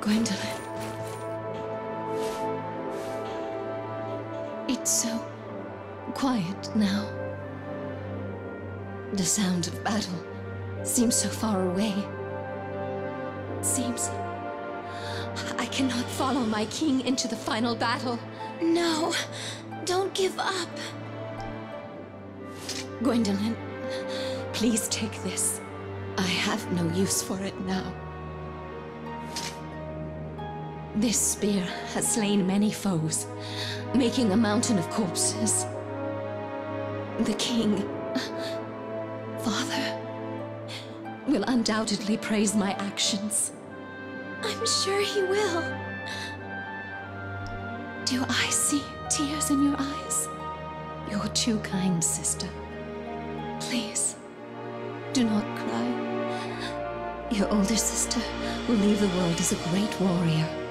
Gwendolyn. It's so quiet now. The sound of battle seems so far away. Seems I cannot follow my king into the final battle. No, don't give up. Gwendolyn, please take this. I have no use for it now. This spear has slain many foes, making a mountain of corpses. The king, father, will undoubtedly praise my actions. I'm sure he will. Do I see tears in your eyes? You're too kind, sister. Please, do not cry. Your older sister will leave the world as a great warrior.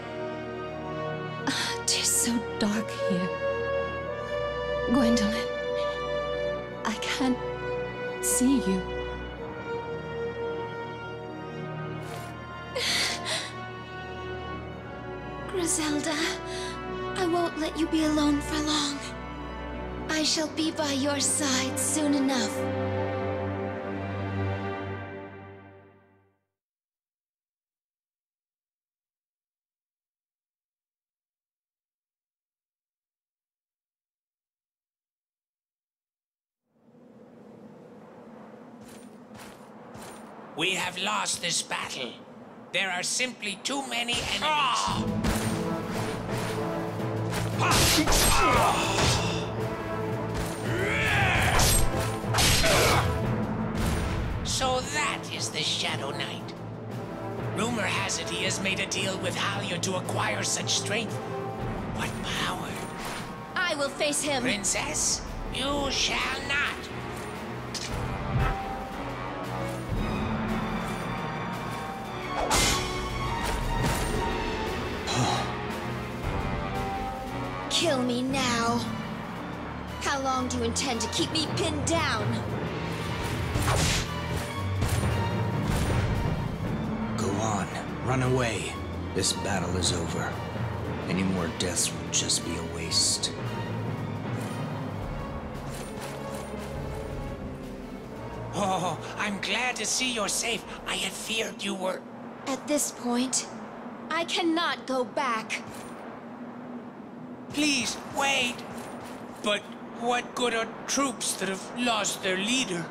We have lost this battle. There are simply too many enemies. So that is the Shadow Knight. Rumor has it he has made a deal with Halia to acquire such strength. What power? I will face him. Princess, you shall not. Kill me now. How long do you intend to keep me pinned down? Go on, run away. This battle is over. Any more deaths will just be a waste. Oh, I'm glad to see you're safe. I had feared you were. At this point, I cannot go back. Please, wait. But what good are troops that have lost their leader?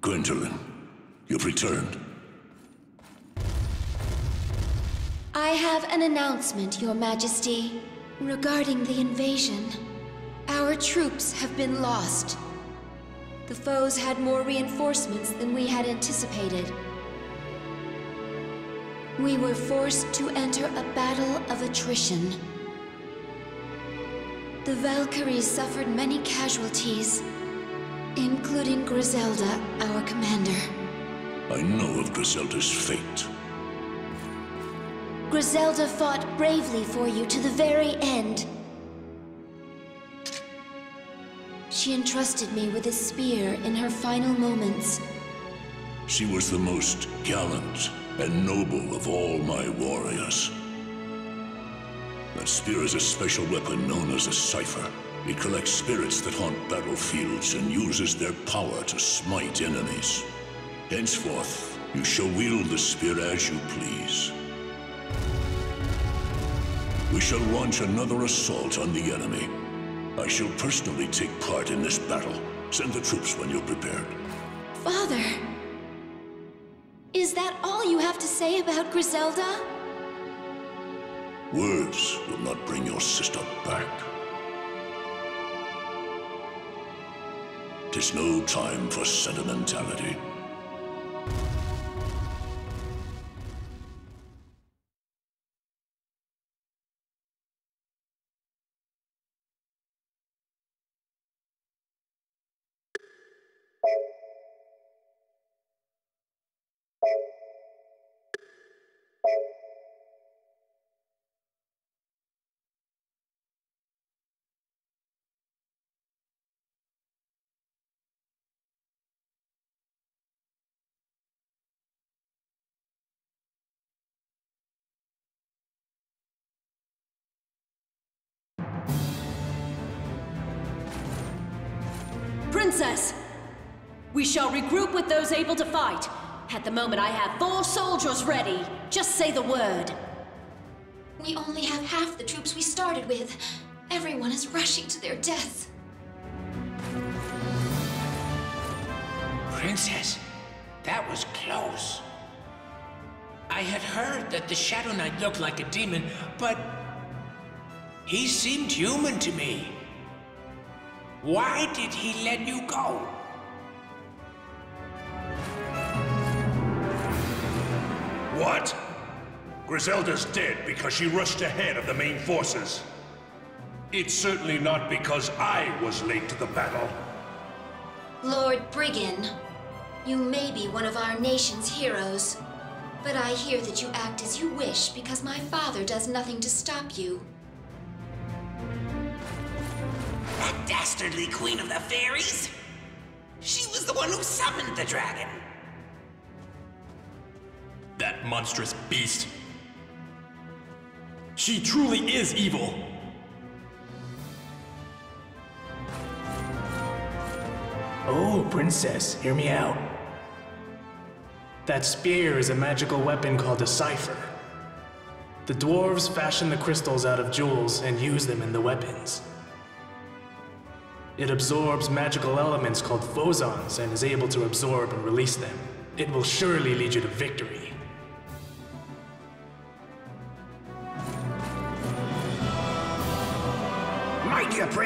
Gwendolyn, you've returned. I have an announcement, Your Majesty, regarding the invasion. Our troops have been lost. The foes had more reinforcements than we had anticipated. We were forced to enter a battle of attrition. The Valkyries suffered many casualties, including Griselda, our commander. I know of Griselda's fate. Griselda fought bravely for you to the very end. She entrusted me with a spear in her final moments. She was the most gallant and noble of all my warriors. That spear is a special weapon known as a Psypher. It collects spirits that haunt battlefields and uses their power to smite enemies. Henceforth, you shall wield the spear as you please. We shall launch another assault on the enemy. I shall personally take part in this battle. Send the troops when you're prepared. Father! Is that all you have to say about Griselda? Words will not bring your sister back. Tis no time for sentimentality. Princess! We shall regroup with those able to fight. At the moment, I have four soldiers ready. Just say the word. We only have half the troops we started with. Everyone is rushing to their deaths. Princess, that was close. I had heard that the Shadow Knight looked like a demon, but he seemed human to me. Why did he let you go? What? Griselda's dead because she rushed ahead of the main forces. It's certainly not because I was late to the battle. Lord Brigan, you may be one of our nation's heroes, but I hear that you act as you wish because my father does nothing to stop you. That dastardly queen of the fairies? She was the one who summoned the dragon. That monstrous beast. She truly is evil. Oh, princess, hear me out. That spear is a magical weapon called a Psypher. The dwarves fashion the crystals out of jewels and use them in the weapons. It absorbs magical elements called phozons and is able to absorb and release them. It will surely lead you to victory.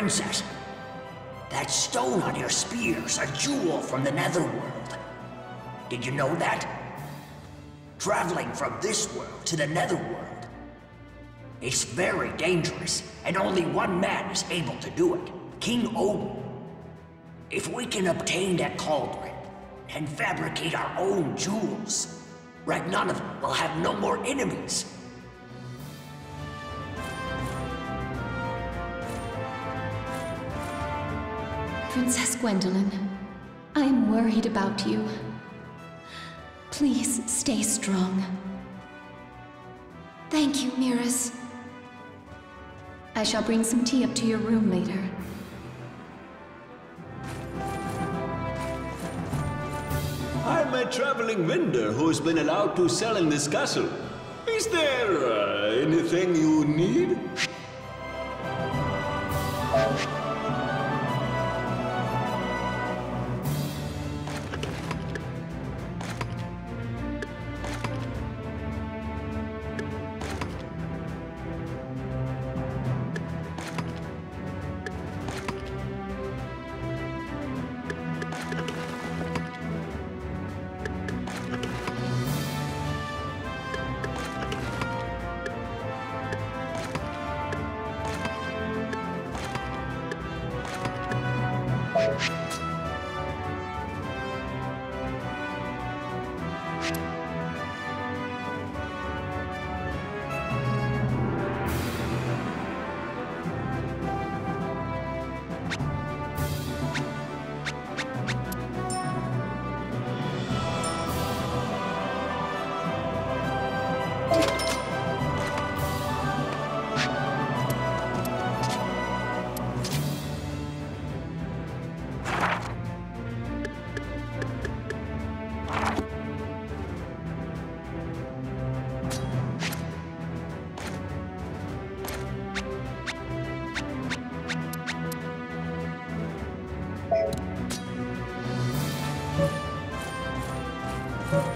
Princess, that stone on your spear's a jewel from the Netherworld. Did you know that? Traveling from this world to the Netherworld. It's very dangerous, and only one man is able to do it King Odin. If we can obtain that cauldron and fabricate our own jewels, Ragnarsson will have no more enemies. Princess Gwendolyn, I am worried about you. Please stay strong. Thank you, Miras. I shall bring some tea up to your room later. I'm a traveling vendor who's been allowed to sell in this castle. Is there uh, anything you need? Thank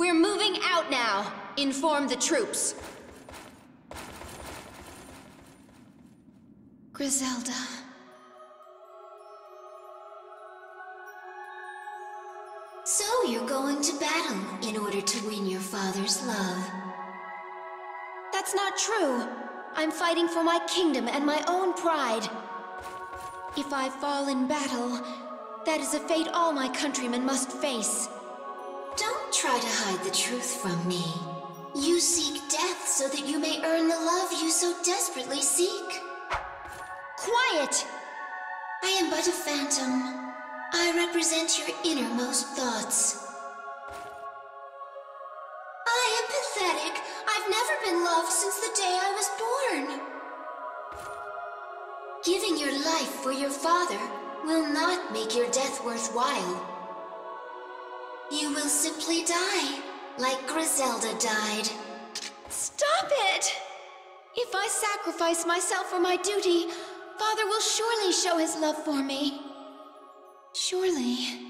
We're moving out now. Inform the troops. Griselda. So you're going to battle in order to win your father's love. That's not true. I'm fighting for my kingdom and my own pride. If I fall in battle, that is a fate all my countrymen must face. Don't try to hide the truth from me. You seek death so that you may earn the love you so desperately seek. Quiet! I am but a phantom. I represent your innermost thoughts. Been loved since the day I was born. Giving your life for your father will not make your death worthwhile. You will simply die, like Griselda died. Stop it! If I sacrifice myself for my duty, Father will surely show his love for me. Surely.